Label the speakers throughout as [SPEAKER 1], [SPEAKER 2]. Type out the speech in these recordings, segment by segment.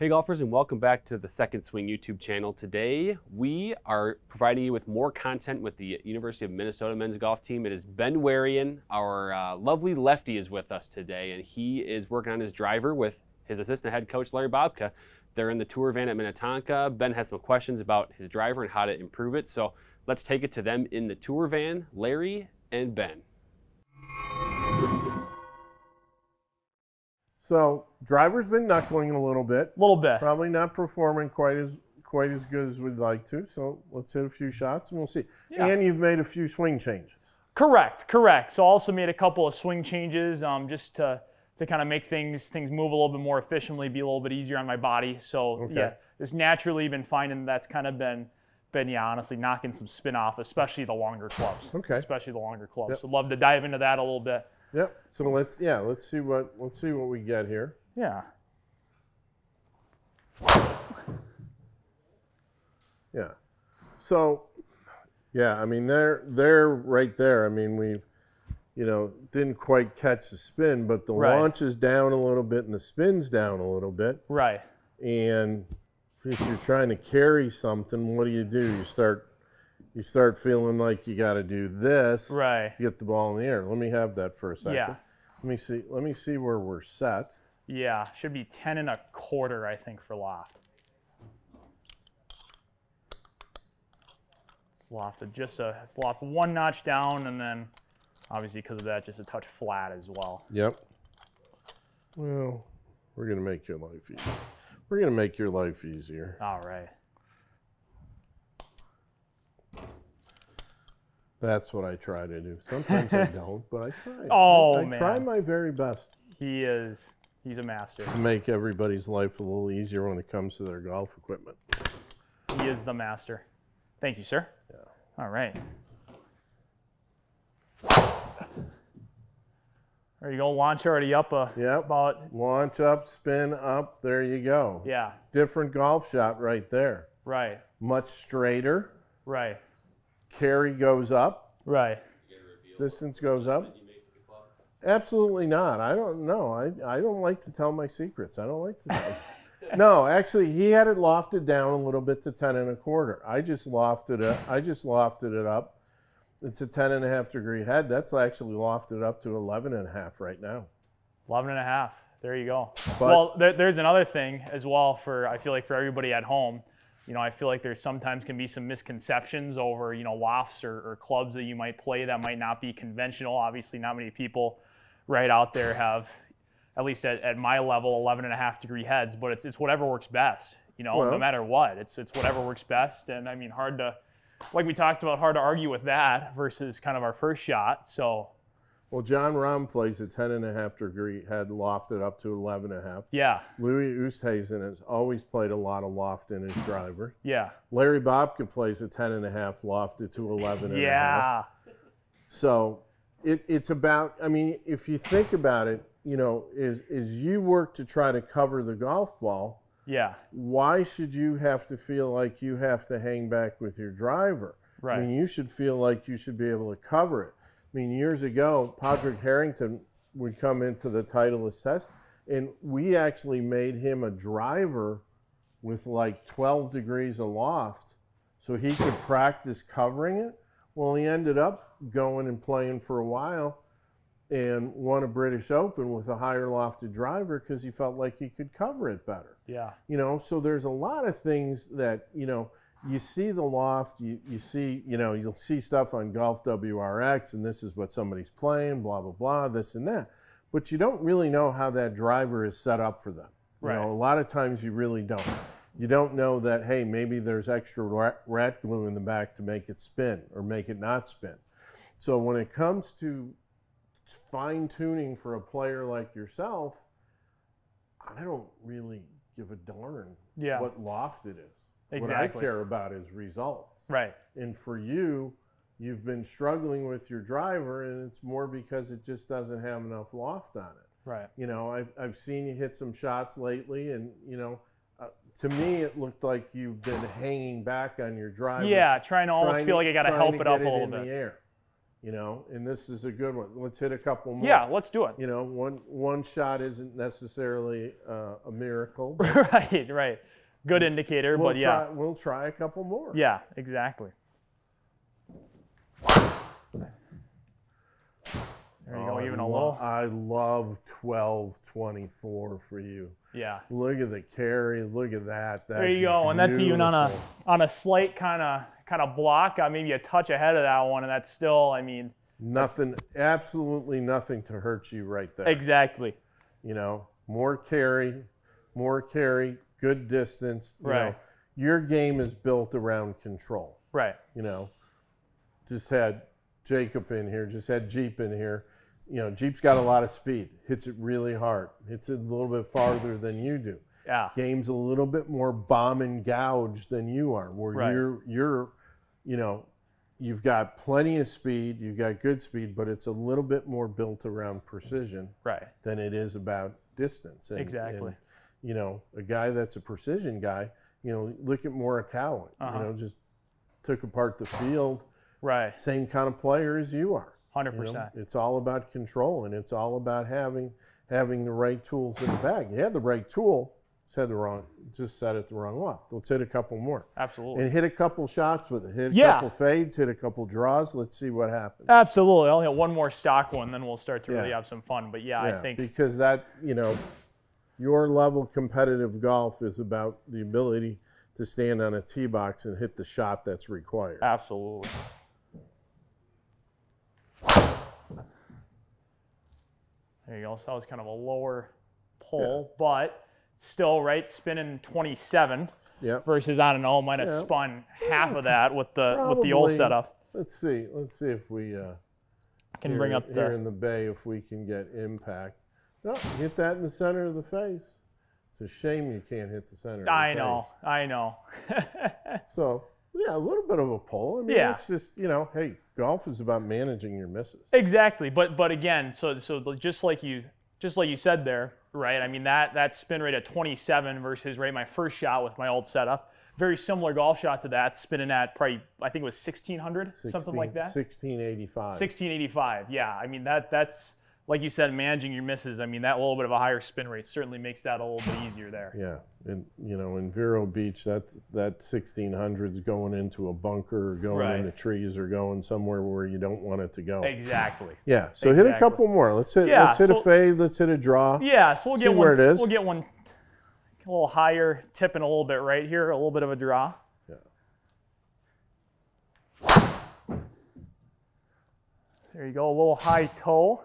[SPEAKER 1] Hey golfers and welcome back to the Second Swing YouTube channel. Today we are providing you with more content with the University of Minnesota men's golf team. It is Ben Warian, our uh, lovely lefty is with us today and he is working on his driver with his assistant head coach Larry Bobka. They're in the tour van at Minnetonka. Ben has some questions about his driver and how to improve it. So let's take it to them in the tour van, Larry and Ben.
[SPEAKER 2] So driver's been knuckling a little bit.
[SPEAKER 3] A little bit.
[SPEAKER 2] Probably not performing quite as quite as good as we'd like to. So let's hit a few shots and we'll see.
[SPEAKER 3] Yeah.
[SPEAKER 2] And you've made a few swing changes.
[SPEAKER 3] Correct, correct. So also made a couple of swing changes um, just to to kind of make things things move a little bit more efficiently, be a little bit easier on my body. So
[SPEAKER 2] Okay.
[SPEAKER 3] yeah, just naturally been finding that's kind of been been yeah honestly knocking some spin off, especially the longer clubs.
[SPEAKER 2] Okay.
[SPEAKER 3] Especially the longer clubs.
[SPEAKER 2] Yep.
[SPEAKER 3] So love to dive into that a little bit.
[SPEAKER 2] Yep. So let's yeah, let's see what let's see what we get here.
[SPEAKER 3] Yeah.
[SPEAKER 2] Yeah. So yeah, I mean they're they're right there. I mean we you know, didn't quite catch the spin, but the
[SPEAKER 3] Right.
[SPEAKER 2] launch is down a little bit and the spin's down a little bit.
[SPEAKER 3] Right.
[SPEAKER 2] and if you're trying to carry something, what do you do? You start you start feeling like you got to do this
[SPEAKER 3] Right.
[SPEAKER 2] to get the ball in the air. Let me have that for a second.
[SPEAKER 3] Yeah.
[SPEAKER 2] Let me see. Let me see where we're set.
[SPEAKER 3] Yeah. Should be ten and a quarter, I think, for loft. It's lofted just a it's loft one notch down and then obviously because of that just a touch flat as well.
[SPEAKER 2] Yep. Well, we're gonna make your life easier. We're gonna make your life easier.
[SPEAKER 3] All right.
[SPEAKER 2] That's what I try to do. Sometimes I don't, but I try.
[SPEAKER 3] Oh,
[SPEAKER 2] I, I try my very best
[SPEAKER 3] He is he's a master.
[SPEAKER 2] make everybody's life a little easier when it comes to their golf equipment.
[SPEAKER 3] He is the master. Thank you, sir.
[SPEAKER 2] Yeah.
[SPEAKER 3] All right. There you go. Launch already up a
[SPEAKER 2] Yep.
[SPEAKER 3] about
[SPEAKER 2] Launch up, spin up. There you go.
[SPEAKER 3] yeah.
[SPEAKER 2] Different golf shot right there.
[SPEAKER 3] Right.
[SPEAKER 2] Much straighter.
[SPEAKER 3] Right.
[SPEAKER 2] Carry goes up.
[SPEAKER 3] Right.
[SPEAKER 2] Distance goes up. Absolutely not. I don't know. I, I don't like to tell my secrets. I don't like to tell. no, actually, he had it lofted down a little bit to 10 and a quarter. I just lofted it. I just lofted it up. It's a 10 and a half degree head. That's actually lofted up to 11 and a half right now.
[SPEAKER 3] 11 and a half. There you go.
[SPEAKER 2] But-
[SPEAKER 3] well, there, there's another thing as well for I feel like for everybody at home. You know, I feel like there sometimes can be some misconceptions over you know lofts or, or clubs that you might play that might not be conventional. Obviously, not many people right out there have, at least at, at my level, 11 and a half degree heads. But it's it's whatever works best. You know,
[SPEAKER 2] Well-
[SPEAKER 3] no matter what, it's it's whatever works best. And I mean, hard to, like we talked about, hard to argue with that versus kind of our first shot. So
[SPEAKER 2] Well, Jon Rahm plays a 10 and a half degree head lofted up to 11 and a half.
[SPEAKER 3] yeah,
[SPEAKER 2] Louis Oosthuizen has always played a lot of loft in his driver.
[SPEAKER 3] yeah,
[SPEAKER 2] Larry Bobka plays a 10 and a half lofted to 11 and a half.
[SPEAKER 3] yeah.
[SPEAKER 2] So it, it's about, I mean, if you think about it, you know, is, is you work to try to cover the golf ball,
[SPEAKER 3] Yeah,
[SPEAKER 2] why should you have to feel like you have to hang back with your driver?
[SPEAKER 3] right.
[SPEAKER 2] I mean, you should feel like you should be able to cover it. I mean, years ago, Padraig Harrington would come into the Titleist test, and we actually made him a driver with like 12 degrees aloft so he could practice covering it. Well, he ended up going and playing for a while and won a British Open with a higher lofted driver because he felt like he could cover it better.
[SPEAKER 3] Yeah,
[SPEAKER 2] you know so there's a lot of things that you know you see the loft you, you see you know you'll see stuff on golf wrx and this is what somebody's playing blah blah blah this and that. But you don't really know how that driver is set up for them. You
[SPEAKER 3] Right.
[SPEAKER 2] know a lot of times you really don't. You don't know that hey maybe there's extra rat, rat glue in the back to make it spin or make it not spin so when it comes to fine tuning for a player like yourself i don't really give a darn
[SPEAKER 3] yeah.
[SPEAKER 2] what loft it is.
[SPEAKER 3] Exactly.
[SPEAKER 2] What I care about is results.
[SPEAKER 3] Right.
[SPEAKER 2] And for you, you've been struggling with your driver, and it's more because it just doesn't have enough loft on it.
[SPEAKER 3] Right.
[SPEAKER 2] You know, I've, I've seen you hit some shots lately, and, you know, uh, to me, it looked like you've been hanging back on your driver.
[SPEAKER 3] Yeah, trying to almost
[SPEAKER 2] trying
[SPEAKER 3] feel like I got to help it up a little
[SPEAKER 2] in
[SPEAKER 3] bit.
[SPEAKER 2] You know, and this is a good one. Let's hit a couple more.
[SPEAKER 3] Yeah, let's do it.
[SPEAKER 2] You know, one one shot isn't necessarily uh, a miracle.
[SPEAKER 3] right, right. Good indicator,
[SPEAKER 2] we'll
[SPEAKER 3] but yeah.
[SPEAKER 2] we'll try a couple more.
[SPEAKER 3] Yeah, exactly. There you
[SPEAKER 2] Oh,
[SPEAKER 3] go,
[SPEAKER 2] I
[SPEAKER 3] even a
[SPEAKER 2] lo-
[SPEAKER 3] little.
[SPEAKER 2] I love 12 24 for you.
[SPEAKER 3] Yeah.
[SPEAKER 2] Look at the carry. Look at that. That's
[SPEAKER 3] There you go, and that's even on a on a slight kind of kind of block, uh, maybe a touch ahead of that one, and that's still, I mean,
[SPEAKER 2] nothing. Absolutely nothing to hurt you right there.
[SPEAKER 3] exactly.
[SPEAKER 2] You know, more carry, more carry, good distance. You
[SPEAKER 3] Right.
[SPEAKER 2] Know, your game is built around control.
[SPEAKER 3] Right.
[SPEAKER 2] You know, just had Jacob in here, just had Jeep in here. You know, Jeep's got a lot of speed, hits it really hard, hits it a little bit farther than you do.
[SPEAKER 3] Yeah.
[SPEAKER 2] Game's a little bit more bomb and gouge than you are, where
[SPEAKER 3] Right.
[SPEAKER 2] you're you're, you know, you've got plenty of speed, you've got good speed, but it's a little bit more built around precision
[SPEAKER 3] Right.
[SPEAKER 2] than it is about distance. And,
[SPEAKER 3] Exactly.
[SPEAKER 2] and, you know, a guy that's a precision guy, you know, look at Morikawa.
[SPEAKER 3] Uh-huh.
[SPEAKER 2] You know, just took apart the field.
[SPEAKER 3] Right.
[SPEAKER 2] Same kind of player as you are.
[SPEAKER 3] Hundred
[SPEAKER 2] you know?
[SPEAKER 3] percent.
[SPEAKER 2] It's all about control, and it's all about having having the right tools in the bag. You had the right tool, said the wrong, just set it the wrong off. Let's hit a couple more.
[SPEAKER 3] Absolutely.
[SPEAKER 2] And hit a couple shots with it. Hit a
[SPEAKER 3] Yeah.
[SPEAKER 2] couple fades, hit a couple draws. Let's see what happens.
[SPEAKER 3] Absolutely. I'll hit one more stock one, then we'll start to really have some fun. But yeah, I think
[SPEAKER 2] because that you know your level competitive golf is about the ability to stand on a tee box and hit the shot that's required.
[SPEAKER 3] absolutely. There you go. So that was kind of a lower pull, but still right spinning 27
[SPEAKER 2] Yep.
[SPEAKER 3] versus I don't know might have
[SPEAKER 2] Yeah.
[SPEAKER 3] spun half of that with the with the old setup.
[SPEAKER 2] Let's see. Let's see if we uh,
[SPEAKER 3] Can
[SPEAKER 2] here,
[SPEAKER 3] bring up
[SPEAKER 2] here
[SPEAKER 3] the
[SPEAKER 2] in the bay if we can get impact. No, hit that in the center of the face. It's a shame you can't hit the center. Of
[SPEAKER 3] I
[SPEAKER 2] the
[SPEAKER 3] know,
[SPEAKER 2] face.
[SPEAKER 3] I know.
[SPEAKER 2] So yeah, a little bit of a pull. I mean,
[SPEAKER 3] Yeah.
[SPEAKER 2] it's just you know, hey, golf is about managing your misses.
[SPEAKER 3] Exactly, but but again, so so just like you just like you said there, right? I mean that that spin rate at 27 versus right my first shot with my old setup, very similar golf shot to that, spinning at probably I think it was 1600, something like that.
[SPEAKER 2] 1685.
[SPEAKER 3] 1685. Yeah, I mean that that's like you said, managing your misses. I mean that little bit of a higher spin rate certainly makes that a little bit easier there.
[SPEAKER 2] Yeah, and you know, in Vero Beach, that that 1600's going into a bunker or going
[SPEAKER 3] Right.
[SPEAKER 2] into trees or going somewhere where you don't want it to go.
[SPEAKER 3] Exactly.
[SPEAKER 2] Yeah, so hit a couple more. Let's hit
[SPEAKER 3] Yeah,
[SPEAKER 2] let's hit
[SPEAKER 3] so-
[SPEAKER 2] a fade. Let's hit a draw.
[SPEAKER 3] Yeah, so we'll get one.
[SPEAKER 2] where it is.
[SPEAKER 3] We'll get one a little higher, tipping a little bit right here, a little bit of a draw.
[SPEAKER 2] Yeah.
[SPEAKER 3] There you go, a little high toe.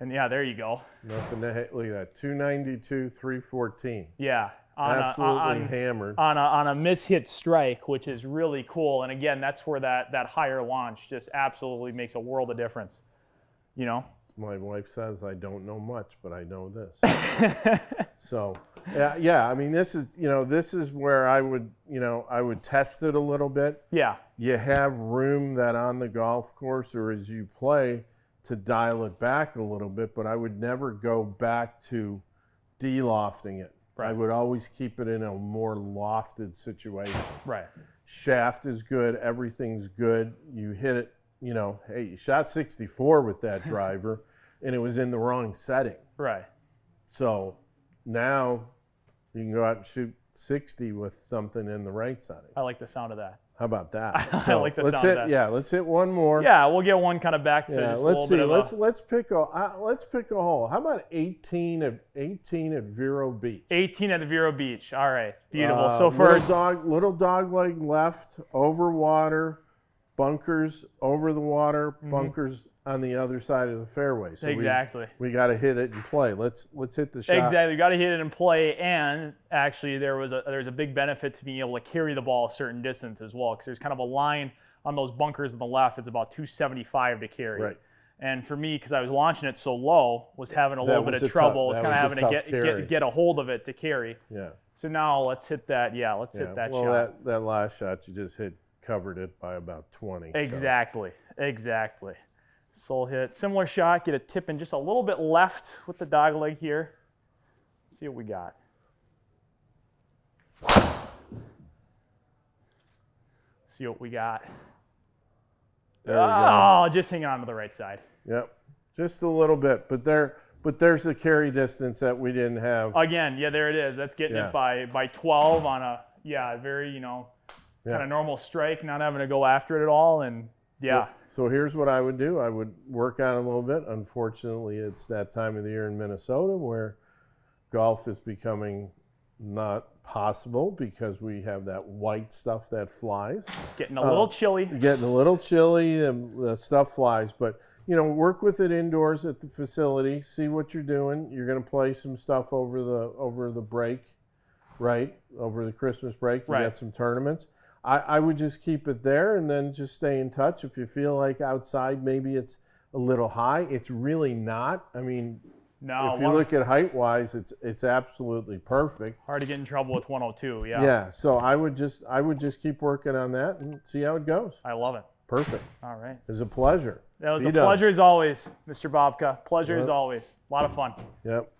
[SPEAKER 3] And yeah, there you go.
[SPEAKER 2] Nothing to hit. Look at that. 292, 314.
[SPEAKER 3] Yeah, on
[SPEAKER 2] Absolutely
[SPEAKER 3] a, on,
[SPEAKER 2] hammered.
[SPEAKER 3] on a on a mishit strike, which is really cool. And again, that's where that that higher launch just absolutely makes a world of difference. You know.
[SPEAKER 2] My wife says I don't know much, but I know this. so, yeah, yeah. I mean, this is you know this is where I would you know I would test it a little bit.
[SPEAKER 3] Yeah.
[SPEAKER 2] you have room that on the golf course or as you play to dial it back a little bit, but I would never go back to de-lofting it. I would always keep it in a more lofted situation.
[SPEAKER 3] Right.
[SPEAKER 2] Shaft is good, everything's good. You hit it, you know, hey, you shot 64 with that driver and it was in the wrong setting.
[SPEAKER 3] Right.
[SPEAKER 2] So now you can go out and shoot 60 with something in the right setting.
[SPEAKER 3] I like the sound of that.
[SPEAKER 2] How about that?
[SPEAKER 3] I like the
[SPEAKER 2] let's hit. Yeah, let's hit one more.
[SPEAKER 3] Yeah, we'll get one kind of back to
[SPEAKER 2] Yeah, let's
[SPEAKER 3] little
[SPEAKER 2] see. Let's
[SPEAKER 3] a
[SPEAKER 2] let's pick a uh, let's pick a hole. How about 18 at 18 at Vero Beach?
[SPEAKER 3] 18 at Vero Beach. All right, beautiful.
[SPEAKER 2] Uh,
[SPEAKER 3] so for
[SPEAKER 2] little dog little dog leg left over water, bunkers over the water, bunkers on the other side of the fairway. So we-
[SPEAKER 3] exactly,
[SPEAKER 2] we, got to hit it and play. Let's let's hit the shot.
[SPEAKER 3] exactly, you got to hit it and play. And actually, there was a there's a big benefit to being able to carry the ball a certain distance as well, because there's kind of a line on those bunkers on the left. It's about 275 to carry.
[SPEAKER 2] Right.
[SPEAKER 3] And for me, because I was launching it so low, was having a
[SPEAKER 2] That
[SPEAKER 3] little bit of trouble. was kind of having to get, get get a hold of it to carry.
[SPEAKER 2] Yeah.
[SPEAKER 3] So now let's hit that. Yeah, let's
[SPEAKER 2] Yeah.
[SPEAKER 3] hit that
[SPEAKER 2] well,
[SPEAKER 3] shot.
[SPEAKER 2] that that last shot you just hit covered it by about 20. so-
[SPEAKER 3] Exactly, exactly. Soul hit. Similar shot, get a tip in just a little bit left with the dog leg here. see what we got. See what we got.
[SPEAKER 2] There we go.
[SPEAKER 3] Oh, just hanging on to the right side.
[SPEAKER 2] Yep, just a little bit, but there, but there's the carry distance that we didn't have.
[SPEAKER 3] Again, yeah, there it is. That's getting
[SPEAKER 2] Yeah.
[SPEAKER 3] it by by 12 on a yeah, very you know
[SPEAKER 2] Yeah.
[SPEAKER 3] kind of normal strike, not having to go after it at all, and yeah,
[SPEAKER 2] So here's what I would do. I would work on it a little bit. Unfortunately, it's that time of the year in Minnesota where golf is becoming not possible because we have that white stuff that flies.
[SPEAKER 3] getting a little uh, chilly.
[SPEAKER 2] Getting a little chilly, and the stuff flies. But you know, work with it indoors at the facility. See what you're doing. You're going to play some stuff over the over the break, right? Over the Christmas break, you
[SPEAKER 3] Right.
[SPEAKER 2] got some tournaments. I, I would just keep it there and then just stay in touch. If you feel like outside maybe it's a little high, it's really not. I mean,
[SPEAKER 3] No,
[SPEAKER 2] if you look at height wise, it's it's absolutely perfect.
[SPEAKER 3] hard to get in trouble with 102. Yeah,
[SPEAKER 2] Yeah. So I would just I would just keep working on that and see how it goes.
[SPEAKER 3] I love it.
[SPEAKER 2] Perfect.
[SPEAKER 3] All right,
[SPEAKER 2] It's a pleasure.
[SPEAKER 3] that was a
[SPEAKER 2] B-dubs.
[SPEAKER 3] pleasure as always, Mr. Bobka. Pleasure as always. A lot of fun.
[SPEAKER 2] Yep.